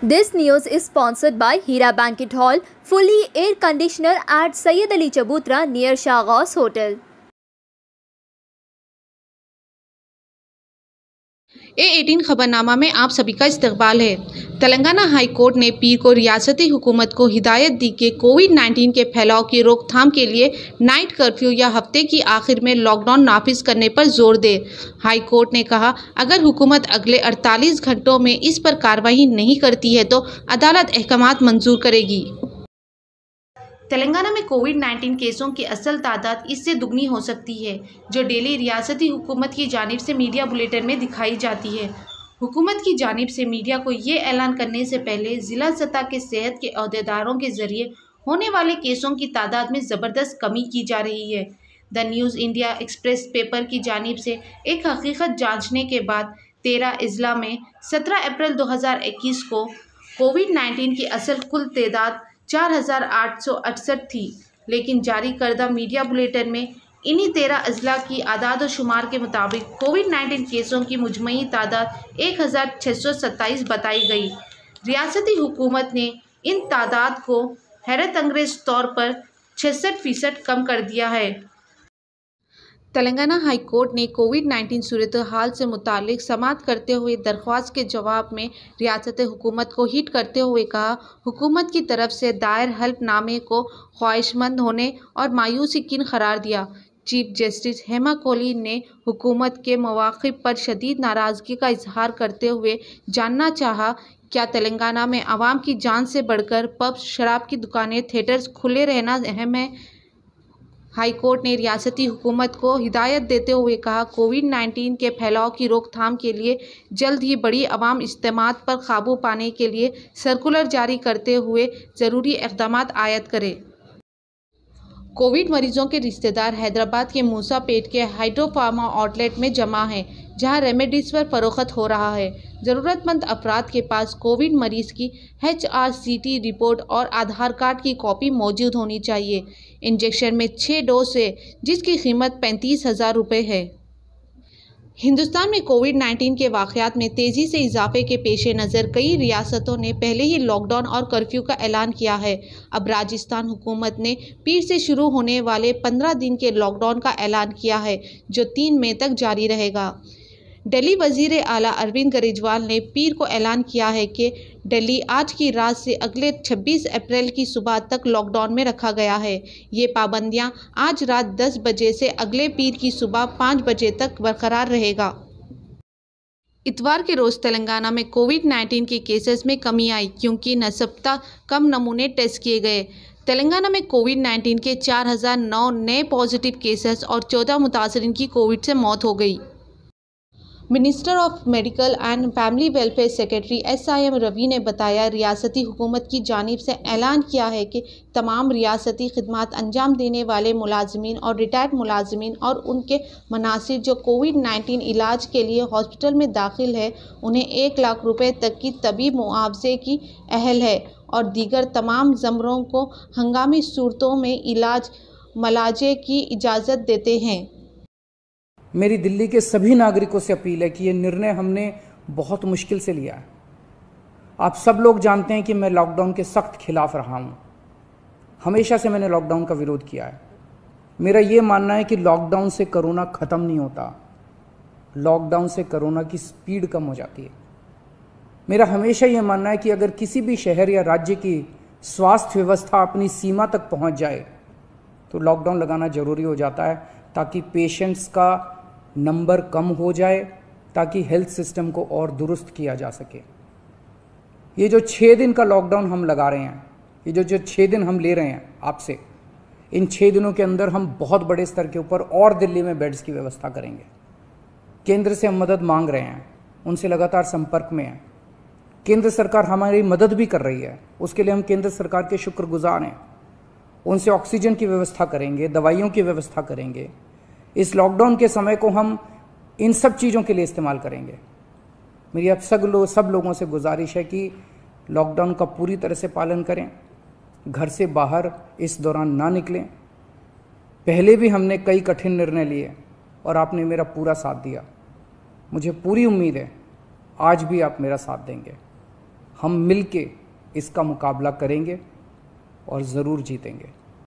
This news is sponsored by Hira Banquet Hall, fully air conditioner at Sayyid Ali Chabutra near Shahghaus Hotel. A eighteen खबरनामा में आप सभी का इस्तकबाल है। Telangana high court ने पीर को रियासती हुकूमत को हिदायत दी कि कोविड 19 के फैलाव की रोकथाम के लिए नाइट कर्फ्यू या हफ़्ते की आखिर में लॉकडाउन नाफिज करने पर ज़ोर दे। हाई कोर्ट ने कहा, अगर हुकूमत अगले 48 घंटों में इस पर कार्रवाई नहीं करती है तो अदालत अहकाम मंजूर करेगी। तेलंगाना में कोविड 19 केसों की असल तादाद इससे दुगनी हो सकती है, जो डेली रियासती हुकूमत की जानब से मीडिया बुलेटिन में दिखाई जाती है। हुकूमत की जानब से मीडिया को ये ऐलान करने से पहले ज़िला सतह के सेहत के अहदेदारों के ज़रिए होने वाले केसों की तादाद में ज़बरदस्त कमी की जा रही है। The news India express paper की जानब से एक हकीकत जांचने के बाद तेरह अजला में सत्रह अप्रैल 2021 को कोविड 19 की असल कुल तादाद चार हज़ार आठ सौ अड़सठ थी। लेकिन जारी करदा मीडिया बुलेटिन में इन्हीं तेरह अजला की आदाद शुमार के मुताबिक कोविड नाइन्टीन केसों की मुजमई तादाद एक हज़ार छः सौ सत्ताईस बताई गई। रियासती हुकूमत ने इन तादाद को हैरत अंग्रेज़ तौर पर छसठ फ़ीसद कम कर दिया है। तेलंगाना हाई कोर्ट ने कोविड 19 सूरत हाल से मुतालिक समात करते हुए दरख्वास्त के जवाब में रियासत हुकूमत को हिट करते हुए कहा, हुकूमत की तरफ़ से दायर हल्फनामे को ख्वाहिशमंद होने और मायूसी किन करार दिया? चीफ जस्टिस हेमा कोहली ने हुकूमत के मौक़ पर शदीद नाराज़गी का इजहार करते हुए जानना चाहा, क्या तेलंगाना में आवाम की जान से बढ़कर पब्स शराब की दुकानें, थिएटर्स खुले रहना अहम है? हाई कोर्ट ने रियासती हुकूमत को हिदायत देते हुए कहा कोविड 19 के फैलाव की रोकथाम के लिए जल्द ही बड़ी आवाम इज्तम पर काबू पाने के लिए सर्कुलर जारी करते हुए ज़रूरी इकदाम आयद करें। कोविड मरीजों के रिश्तेदार हैदराबाद के मूसा पेट के हाइड्रोफार्मा आउटलेट में जमा हैं। जहाँ रेमेडीज पर फरोख्त हो रहा है। ज़रूरतमंद अफराद के पास कोविड मरीज़ की H R C T report और आधार कार्ड की कॉपी मौजूद होनी चाहिए। इंजेक्शन में छः डोज है, जिसकी कीमत पैंतीस हज़ार रुपये है। हिंदुस्तान में कोविड 19 के वाक़ात में तेज़ी से इजाफे के पेश नज़र कई रियासतों ने पहले ही लॉकडाउन और कर्फ्यू का ऐलान किया है। अब राजस्थान हुकूमत ने पीर से शुरू होने वाले 15 दिन के लॉकडाउन का ऐलान किया है, जो तीन मई तक जारी रहेगा। दिल्ली वज़ीर आला अरविंद केजरीवाल ने पीर को ऐलान किया है कि दिल्ली आज की रात से अगले 26 अप्रैल की सुबह तक लॉकडाउन में रखा गया है। ये पाबंदियाँ आज रात 10 बजे से अगले पीर की सुबह 5 बजे तक बरकरार रहेगा। इतवार के रोज़ तेलंगाना में कोविड 19 के केसेस में कमी आई, क्योंकि नसबता कम नमूने टेस्ट किए गए। तेलंगाना में कोविड 19 के 4009 नए पॉजिटिव केसेस और 14 मुतासरीन की कोविड से मौत हो गई। Minister of medical and family welfare secretary S I M Ravi ने बताया, रियासती हुकूमत की जानब से ऐलान किया है कि तमाम रियासती खदमात अंजाम देने वाले मुलाजमीन और रिटायर्ड मुलाजमीन और उनके मनासिर जो कोविड नाइन्टीन इलाज के लिए हॉस्पिटल में दाखिल है, उन्हें एक लाख रुपये तक की तबी मुआवजे की अहल है और दीगर तमाम ज़मरों को हंगामी सूरतों में इलाज, मलाजे की इजाज़त देते हैं। मेरी दिल्ली के सभी नागरिकों से अपील है कि ये निर्णय हमने बहुत मुश्किल से लिया है। आप सब लोग जानते हैं कि मैं लॉकडाउन के सख्त खिलाफ रहा हूँ। हमेशा से मैंने लॉकडाउन का विरोध किया है। मेरा ये मानना है कि लॉकडाउन से कोरोना ख़त्म नहीं होता। लॉकडाउन से कोरोना की स्पीड कम हो जाती है। मेरा हमेशा यह मानना है कि अगर किसी भी शहर या राज्य की स्वास्थ्य व्यवस्था अपनी सीमा तक पहुँच जाए तो लॉकडाउन लगाना ज़रूरी हो जाता है ताकि पेशेंट्स का नंबर कम हो जाए ताकि हेल्थ सिस्टम को और दुरुस्त किया जा सके। ये जो छः दिन का लॉकडाउन हम लगा रहे हैं, ये जो जो छः दिन हम ले रहे हैं आपसे, इन छः दिनों के अंदर हम बहुत बड़े स्तर के ऊपर और दिल्ली में बेड्स की व्यवस्था करेंगे। केंद्र से हम मदद मांग रहे हैं, उनसे लगातार संपर्क में हैं। केंद्र सरकार हमारी मदद भी कर रही है, उसके लिए हम केंद्र सरकार के शुक्रगुजार हैं। उनसे ऑक्सीजन की व्यवस्था करेंगे, दवाइयों की व्यवस्था करेंगे इस लॉकडाउन के समय को हम इन सब चीज़ों के लिए इस्तेमाल करेंगे। मेरी अब सब लोग सब लोगों से गुजारिश है कि लॉकडाउन का पूरी तरह से पालन करें, घर से बाहर इस दौरान ना निकलें। पहले भी हमने कई कठिन निर्णय लिए और आपने मेरा पूरा साथ दिया। मुझे पूरी उम्मीद है, आज भी आप मेरा साथ देंगे। हम मिल के इसका मुकाबला करेंगे और ज़रूर जीतेंगे।